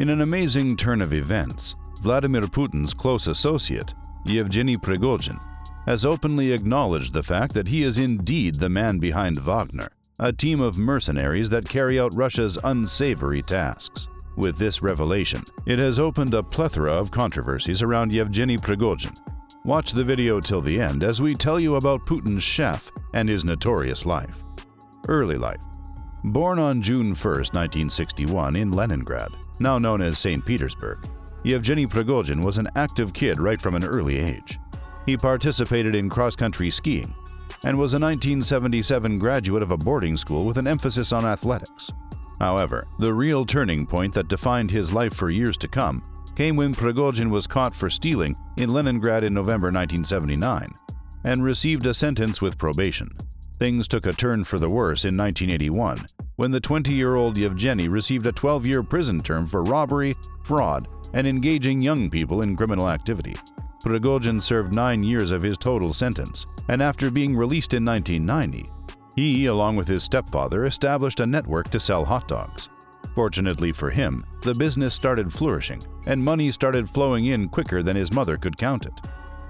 In an amazing turn of events, Vladimir Putin's close associate, Yevgeny Prigozhin, has openly acknowledged the fact that he is indeed the man behind Wagner, a team of mercenaries that carry out Russia's unsavory tasks. With this revelation, it has opened a plethora of controversies around Yevgeny Prigozhin. Watch the video till the end as we tell you about Putin's chef and his notorious life. Early life. Born on June 1, 1961 in Leningrad, now known as St. Petersburg, Yevgeny Prigozhin was an active kid right from an early age. He participated in cross-country skiing and was a 1977 graduate of a boarding school with an emphasis on athletics. However, the real turning point that defined his life for years to come came when Prigozhin was caught for stealing in Leningrad in November 1979 and received a sentence with probation. Things took a turn for the worse in 1981 when the 20-year-old Yevgeny received a 12-year prison term for robbery, fraud, and engaging young people in criminal activity. Prigozhin served nine years of his total sentence, and after being released in 1990, he, along with his stepfather, established a network to sell hot dogs. Fortunately for him, the business started flourishing, and money started flowing in quicker than his mother could count it.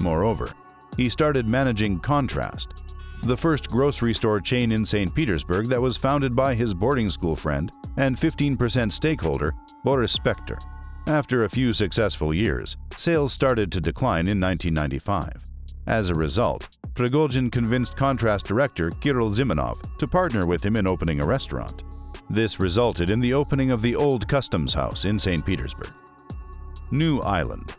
Moreover, he started managing Contrast, the first grocery store chain in St. Petersburg that was founded by his boarding school friend and 15% stakeholder, Boris Spector. After a few successful years, sales started to decline in 1995. As a result, Prigozhin convinced Contrast director Kirill Zimonov to partner with him in opening a restaurant. This resulted in the opening of the Old Customs House in St. Petersburg. New Island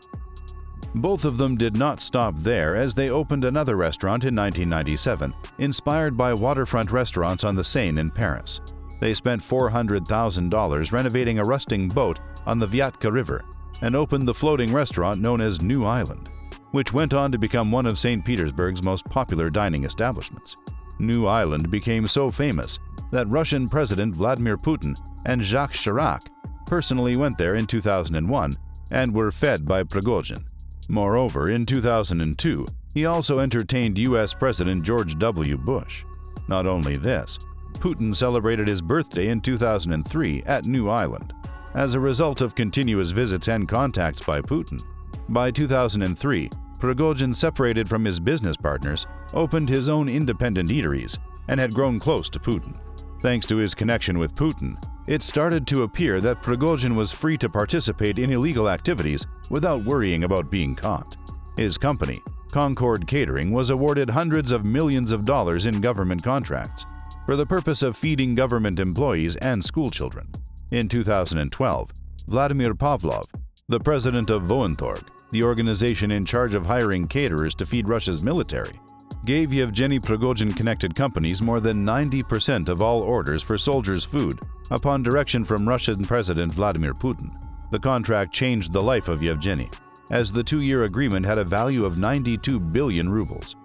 both of them did not stop there as they opened another restaurant in 1997, inspired by waterfront restaurants on the Seine in Paris. They spent $400,000 renovating a rusting boat on the Vyatka River and opened the floating restaurant known as New Island, which went on to become one of St. Petersburg's most popular dining establishments. New Island became so famous that Russian President Vladimir Putin and Jacques Chirac personally went there in 2001 and were fed by Prigozhin. Moreover, in 2002, he also entertained U.S. President George W. Bush. Not only this, Putin celebrated his birthday in 2003 at New Island. As a result of continuous visits and contacts by Putin, by 2003, Prigozhin separated from his business partners, opened his own independent eateries, and had grown close to Putin. Thanks to his connection with Putin, it started to appear that Prigozhin was free to participate in illegal activities without worrying about being caught. His company, Concord Catering, was awarded hundreds of millions of dollars in government contracts for the purpose of feeding government employees and schoolchildren. In 2012, Vladimir Pavlov, the president of Voentorg, the organization in charge of hiring caterers to feed Russia's military, gave Yevgeny Prigozhin-connected companies more than 90% of all orders for soldiers' food upon direction from Russian President Vladimir Putin. The contract changed the life of Yevgeny, as the two-year agreement had a value of 92 billion rubles.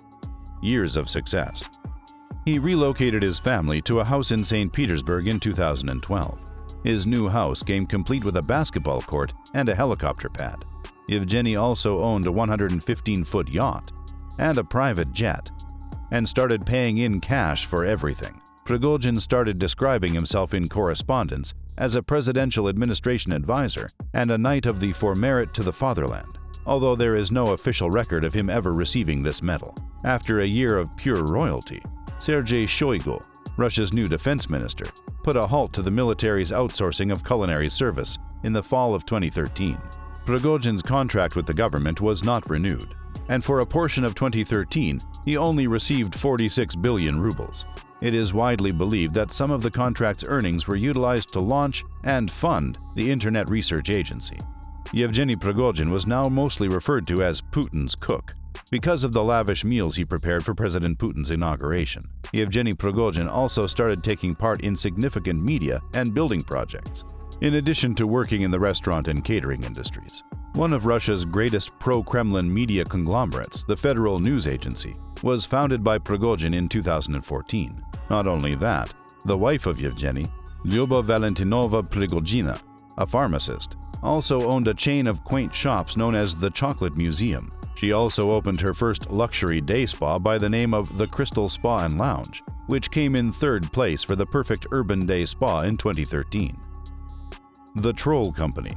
Years of success. He relocated his family to a house in St. Petersburg in 2012. His new house came complete with a basketball court and a helicopter pad. Yevgeny also owned a 115-foot yacht and a private jet, and started paying in cash for everything. Prigozhin started describing himself in correspondence as a presidential administration advisor and a knight of the For Merit to the Fatherland, although there is no official record of him ever receiving this medal. After a year of pure royalty, Sergei Shoigu, Russia's new defense minister, put a halt to the military's outsourcing of culinary service in the fall of 2013. Prigozhin's contract with the government was not renewed, and for a portion of 2013, he only received 46 billion rubles. It is widely believed that some of the contract's earnings were utilized to launch and fund the Internet Research Agency. Yevgeny Prigozhin was now mostly referred to as Putin's cook because of the lavish meals he prepared for President Putin's inauguration. Yevgeny Prigozhin also started taking part in significant media and building projects, in addition to working in the restaurant and catering industries. One of Russia's greatest pro-Kremlin media conglomerates, the Federal News Agency, was founded by Prigozhin in 2014. Not only that, the wife of Yevgeny, Lyuba Valentinova Prigozhina, a pharmacist, also owned a chain of quaint shops known as the Chocolate Museum. She also opened her first luxury day spa by the name of the Crystal Spa and Lounge, which came in third place for the perfect urban day spa in 2013. The Troll Company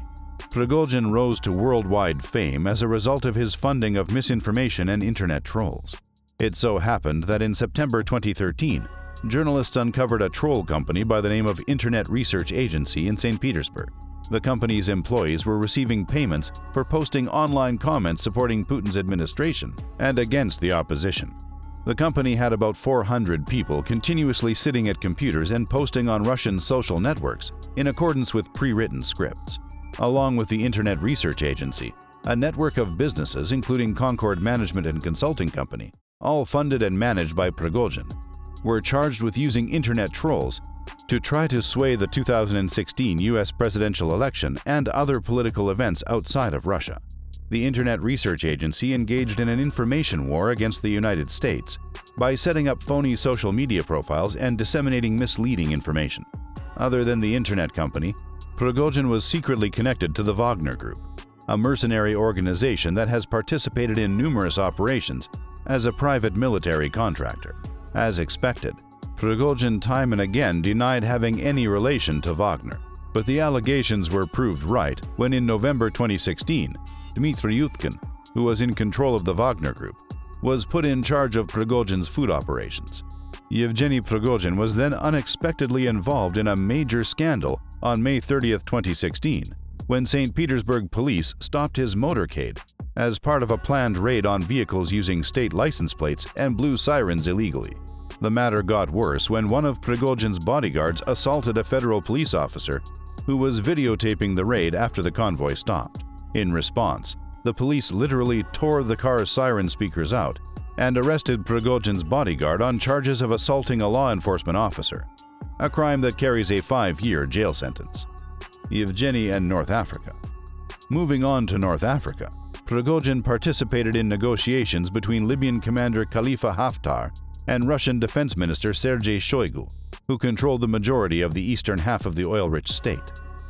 Prigozhin rose to worldwide fame as a result of his funding of misinformation and internet trolls. It so happened that in September 2013, journalists uncovered a troll company by the name of Internet Research Agency in St. Petersburg. The company's employees were receiving payments for posting online comments supporting Putin's administration and against the opposition. The company had about 400 people continuously sitting at computers and posting on Russian social networks in accordance with pre-written scripts along with the Internet Research Agency, a network of businesses including Concord Management and Consulting Company, all funded and managed by Prigozhin, were charged with using Internet trolls to try to sway the 2016 U.S. presidential election and other political events outside of Russia. The Internet Research Agency engaged in an information war against the United States by setting up phony social media profiles and disseminating misleading information. Other than the Internet company, Prigozhin was secretly connected to the Wagner Group, a mercenary organization that has participated in numerous operations as a private military contractor. As expected, Prigozhin time and again denied having any relation to Wagner, but the allegations were proved right when in November 2016, Dmitry Yutkin, who was in control of the Wagner Group, was put in charge of Prigozhin's food operations. Yevgeny Prigozhin was then unexpectedly involved in a major scandal on May 30, 2016, when St. Petersburg police stopped his motorcade as part of a planned raid on vehicles using state license plates and blue sirens illegally. The matter got worse when one of Prigozhin's bodyguards assaulted a federal police officer who was videotaping the raid after the convoy stopped. In response, the police literally tore the car's siren speakers out and arrested Prigozhin's bodyguard on charges of assaulting a law enforcement officer a crime that carries a five-year jail sentence. Yevgeny and North Africa. Moving on to North Africa, Prigozhin participated in negotiations between Libyan commander Khalifa Haftar and Russian Defense Minister Sergei Shoigu, who controlled the majority of the eastern half of the oil-rich state.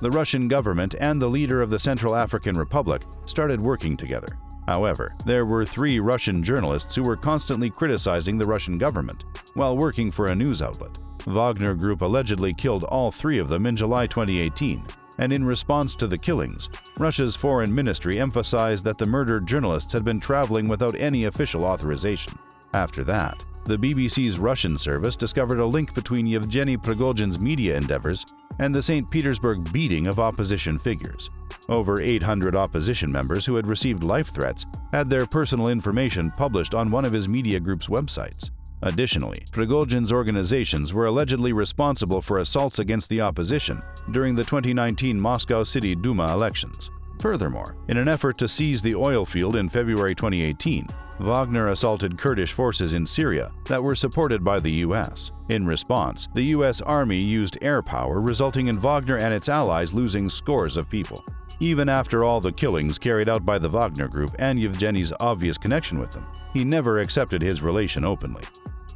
The Russian government and the leader of the Central African Republic started working together. However, there were three Russian journalists who were constantly criticizing the Russian government while working for a news outlet. Wagner Group allegedly killed all three of them in July 2018, and in response to the killings, Russia's foreign ministry emphasized that the murdered journalists had been traveling without any official authorization. After that, the BBC's Russian service discovered a link between Yevgeny Prigozhin's media endeavors and the St. Petersburg beating of opposition figures. Over 800 opposition members who had received life threats had their personal information published on one of his media group's websites. Additionally, Prigozhin's organizations were allegedly responsible for assaults against the opposition during the 2019 Moscow City Duma elections. Furthermore, in an effort to seize the oil field in February 2018, Wagner assaulted Kurdish forces in Syria that were supported by the U.S. In response, the U.S. Army used air power, resulting in Wagner and its allies losing scores of people. Even after all the killings carried out by the Wagner Group and Yevgeny's obvious connection with them, he never accepted his relation openly.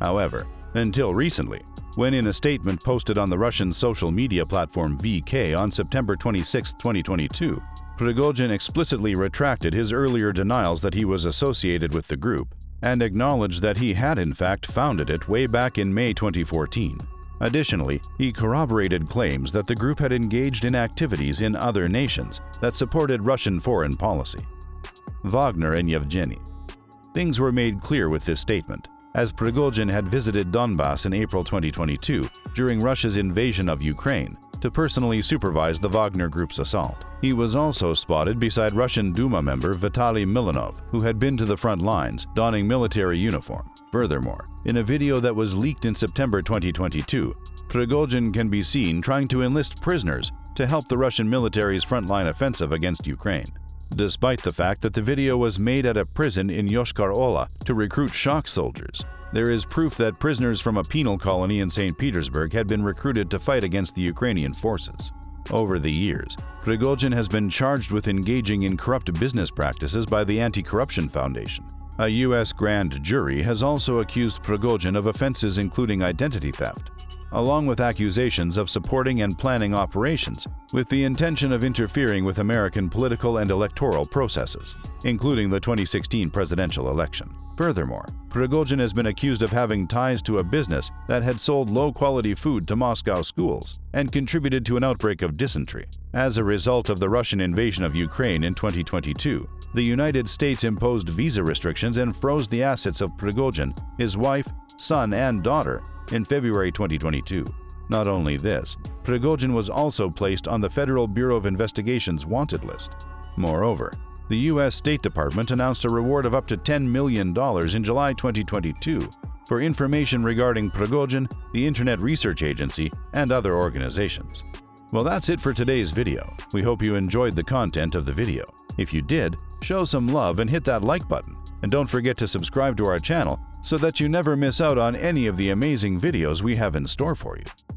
However, until recently, when in a statement posted on the Russian social media platform VK on September 26, 2022, Prigozhin explicitly retracted his earlier denials that he was associated with the group and acknowledged that he had in fact founded it way back in May 2014. Additionally, he corroborated claims that the group had engaged in activities in other nations that supported Russian foreign policy. Wagner and Yevgeny. Things were made clear with this statement as Prigozhin had visited Donbass in April 2022 during Russia's invasion of Ukraine to personally supervise the Wagner Group's assault. He was also spotted beside Russian Duma member Vitaly Milonov, who had been to the front lines donning military uniform. Furthermore, in a video that was leaked in September 2022, Prigozhin can be seen trying to enlist prisoners to help the Russian military's frontline offensive against Ukraine despite the fact that the video was made at a prison in Yoshkar Ola to recruit shock soldiers. There is proof that prisoners from a penal colony in St. Petersburg had been recruited to fight against the Ukrainian forces. Over the years, Prigozhin has been charged with engaging in corrupt business practices by the Anti-Corruption Foundation. A U.S. grand jury has also accused Prigozhin of offenses including identity theft, along with accusations of supporting and planning operations with the intention of interfering with American political and electoral processes, including the 2016 presidential election. Furthermore, Prigozhin has been accused of having ties to a business that had sold low-quality food to Moscow schools and contributed to an outbreak of dysentery. As a result of the Russian invasion of Ukraine in 2022, the United States imposed visa restrictions and froze the assets of Prigozhin, his wife, son, and daughter in February 2022. Not only this, Prigozhin was also placed on the Federal Bureau of Investigation's wanted list. Moreover, the U.S. State Department announced a reward of up to $10 million in July 2022 for information regarding Prigozhin, the Internet Research Agency, and other organizations. Well, that's it for today's video. We hope you enjoyed the content of the video. If you did, show some love and hit that like button. And don't forget to subscribe to our channel so that you never miss out on any of the amazing videos we have in store for you.